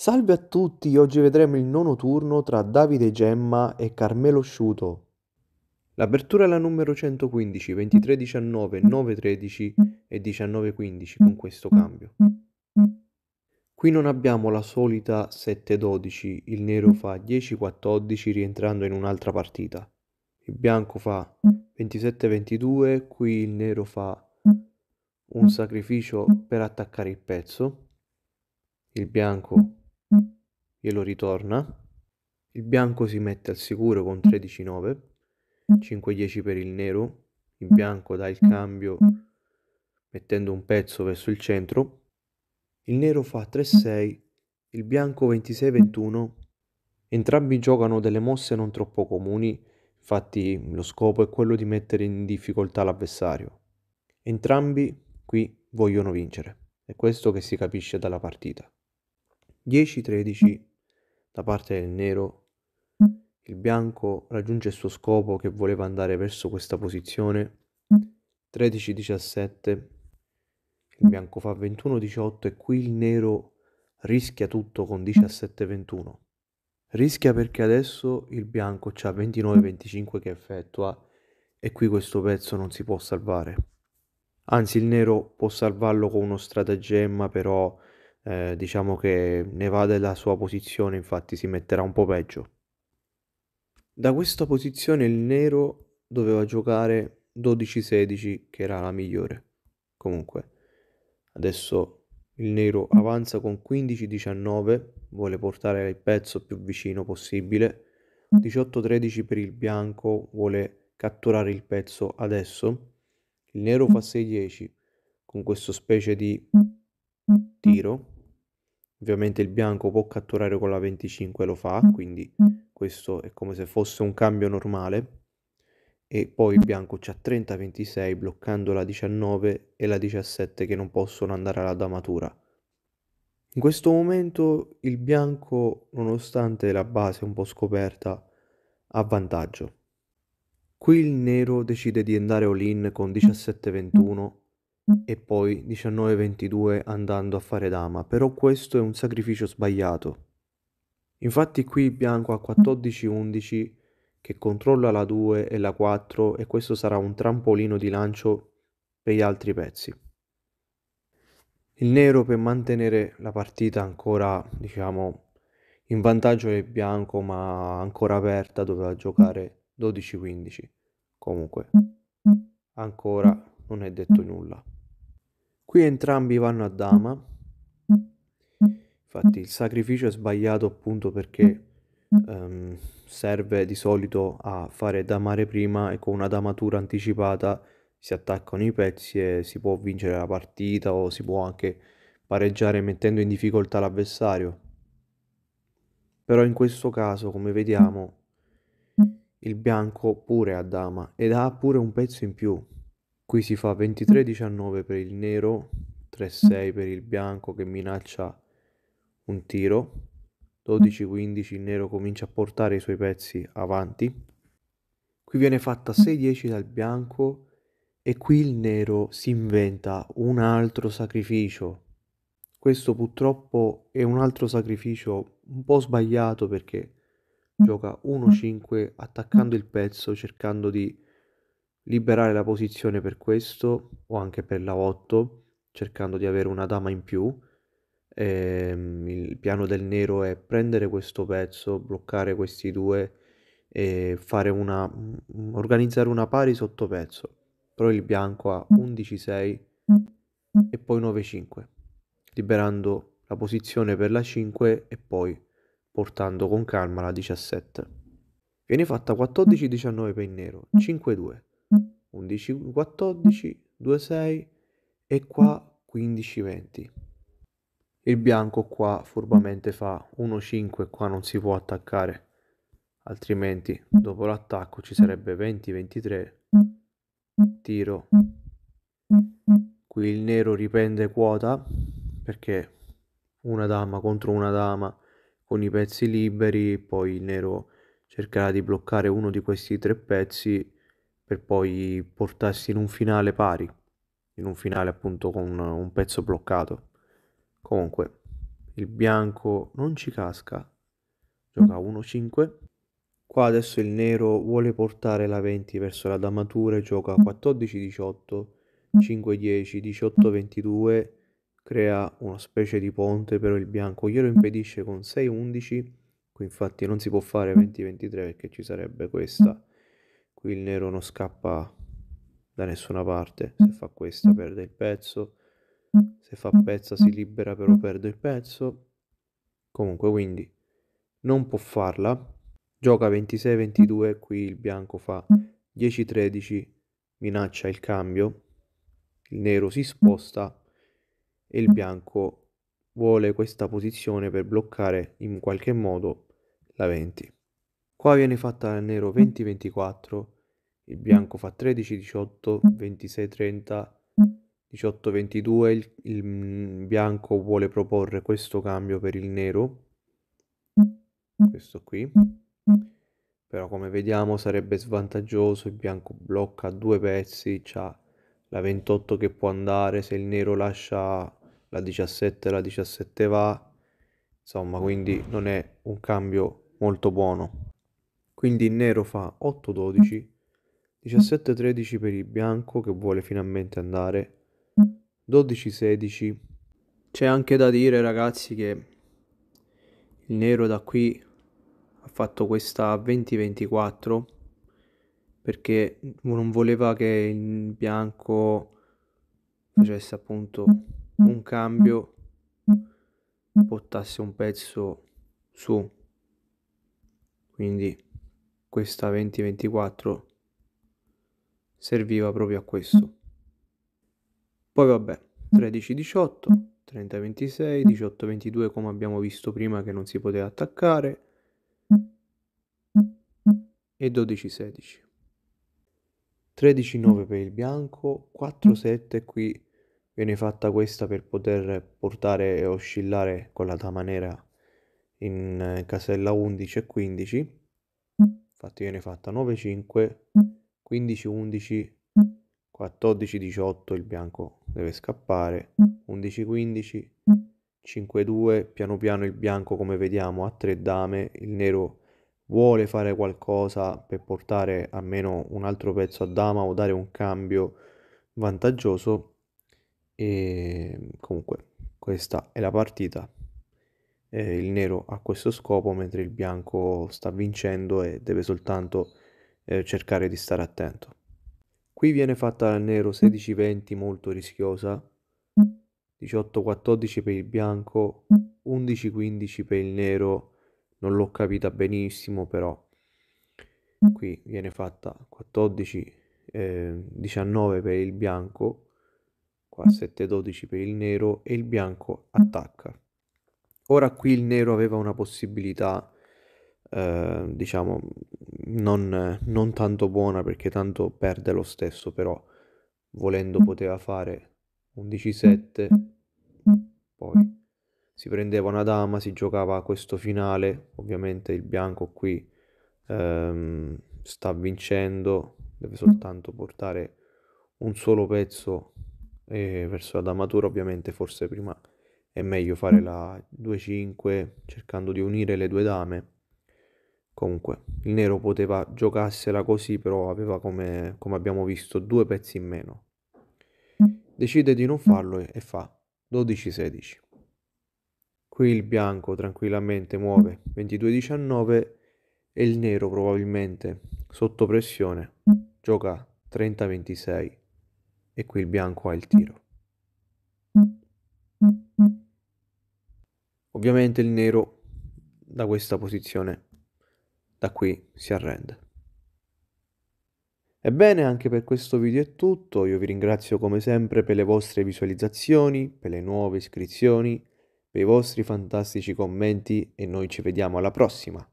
Salve a tutti, oggi vedremo il nono turno tra Davide Gemma e Carmelo Sciuto. L'apertura è la numero 115, 23-19, 9-13 e 19-15 con questo cambio. Qui non abbiamo la solita 7-12, il nero fa 10-14 rientrando in un'altra partita. Il bianco fa 27-22, qui il nero fa un sacrificio per attaccare il pezzo. Il bianco glielo ritorna, il bianco si mette al sicuro con 13-9, 5-10 per il nero, il bianco dà il cambio mettendo un pezzo verso il centro, il nero fa 3-6, il bianco 26-21, entrambi giocano delle mosse non troppo comuni, infatti lo scopo è quello di mettere in difficoltà l'avversario. Entrambi qui vogliono vincere, è questo che si capisce dalla partita. 10-13 da parte del nero, il bianco raggiunge il suo scopo che voleva andare verso questa posizione. 13-17, il bianco fa 21-18 e qui il nero rischia tutto con 17-21. Rischia perché adesso il bianco ha 29-25 che effettua e qui questo pezzo non si può salvare. Anzi il nero può salvarlo con uno stratagemma però eh, diciamo che ne va della sua posizione, infatti si metterà un po' peggio. Da questa posizione il nero doveva giocare 12-16, che era la migliore. Comunque, adesso il nero avanza con 15-19, vuole portare il pezzo più vicino possibile. 18-13 per il bianco, vuole catturare il pezzo adesso. Il nero fa 6-10 con questo specie di tiro. Ovviamente il bianco può catturare con la 25 lo fa, quindi questo è come se fosse un cambio normale. E poi il bianco c'ha 30-26 bloccando la 19 e la 17 che non possono andare alla damatura. In questo momento il bianco, nonostante la base un po' scoperta, ha vantaggio. Qui il nero decide di andare all-in con 17-21 e poi 19-22 andando a fare dama, però questo è un sacrificio sbagliato. Infatti qui bianco ha 14-11 che controlla la 2 e la 4 e questo sarà un trampolino di lancio per gli altri pezzi. Il nero per mantenere la partita ancora, diciamo, in vantaggio del bianco ma ancora aperta doveva giocare 12-15. Comunque, ancora non è detto nulla. Qui entrambi vanno a dama. Infatti il sacrificio è sbagliato appunto perché um, serve di solito a fare damare prima e con una damatura anticipata si attaccano i pezzi e si può vincere la partita o si può anche pareggiare mettendo in difficoltà l'avversario. Però in questo caso, come vediamo, il bianco pure ha dama ed ha pure un pezzo in più. Qui si fa 23-19 per il nero, 3-6 per il bianco che minaccia un tiro, 12-15 il nero comincia a portare i suoi pezzi avanti. Qui viene fatta 6-10 dal bianco e qui il nero si inventa un altro sacrificio. Questo purtroppo è un altro sacrificio un po' sbagliato perché gioca 1-5 attaccando il pezzo cercando di liberare la posizione per questo o anche per la 8 cercando di avere una dama in più. Ehm, il piano del nero è prendere questo pezzo bloccare questi due e fare una mm, organizzare una pari sotto pezzo. Però il bianco ha 11-6 e poi 9-5 liberando la posizione per la 5 e poi portando con calma la 17 viene fatta 14-19 per il nero 5-2 11, 14, 2, 6 e qua 15, 20. Il bianco qua furbamente fa 1, 5, qua non si può attaccare, altrimenti dopo l'attacco ci sarebbe 20, 23, tiro. Qui il nero riprende quota perché una dama contro una dama con i pezzi liberi, poi il nero cercherà di bloccare uno di questi tre pezzi per poi portarsi in un finale pari, in un finale appunto con un pezzo bloccato. Comunque, il bianco non ci casca, gioca 1-5. Qua adesso il nero vuole portare la 20 verso la damatura e gioca 14-18, 5-10, 18-22, crea una specie di ponte, però il bianco glielo impedisce con 6-11, qui infatti non si può fare 20-23 perché ci sarebbe questa, qui il nero non scappa da nessuna parte, se fa questa perde il pezzo, se fa pezza si libera però perde il pezzo, comunque quindi non può farla, gioca 26-22, qui il bianco fa 10-13, minaccia il cambio, il nero si sposta e il bianco vuole questa posizione per bloccare in qualche modo la 20. Qua viene fatta al nero 20-24, il bianco fa 13-18, 26-30, 18-22, il, il bianco vuole proporre questo cambio per il nero, questo qui, però come vediamo sarebbe svantaggioso, il bianco blocca due pezzi, c'ha la 28 che può andare, se il nero lascia la 17 la 17 va, insomma quindi non è un cambio molto buono. Quindi il nero fa 8-12, 17-13 per il bianco che vuole finalmente andare, 12-16. C'è anche da dire ragazzi che il nero da qui ha fatto questa 20-24 perché non voleva che il bianco facesse appunto un cambio, portasse un pezzo su. Quindi questa 20-24 serviva proprio a questo. Poi vabbè, 13-18, 30-26, 18-22 come abbiamo visto prima che non si poteva attaccare e 12-16. 13-9 per il bianco, 4-7 qui viene fatta questa per poter portare e oscillare con la dama nera in eh, casella 11 e 15 infatti viene fatta 9 5 15 11 14 18 il bianco deve scappare 11 15 5 2 piano piano il bianco come vediamo ha tre dame il nero vuole fare qualcosa per portare almeno un altro pezzo a dama o dare un cambio vantaggioso e comunque questa è la partita. Eh, il nero ha questo scopo mentre il bianco sta vincendo e deve soltanto eh, cercare di stare attento. Qui viene fatta al nero 16-20 molto rischiosa, 18-14 per il bianco, 11-15 per il nero, non l'ho capita benissimo però. Qui viene fatta 14-19 eh, per il bianco, qua 7-12 per il nero e il bianco attacca. Ora qui il nero aveva una possibilità, eh, diciamo, non, non tanto buona perché tanto perde lo stesso, però volendo poteva fare 11-7, poi si prendeva una dama, si giocava a questo finale, ovviamente il bianco qui ehm, sta vincendo, deve soltanto portare un solo pezzo e verso la damatura ovviamente forse prima è meglio fare la 2-5 cercando di unire le due dame. Comunque il nero poteva giocarsela così però aveva come, come abbiamo visto due pezzi in meno. Decide di non farlo e fa 12-16 qui il bianco tranquillamente muove 22-19 e il nero probabilmente sotto pressione gioca 30-26 e qui il bianco ha il tiro. Ovviamente il nero da questa posizione, da qui si arrende. Ebbene, anche per questo video è tutto, io vi ringrazio come sempre per le vostre visualizzazioni, per le nuove iscrizioni, per i vostri fantastici commenti e noi ci vediamo alla prossima.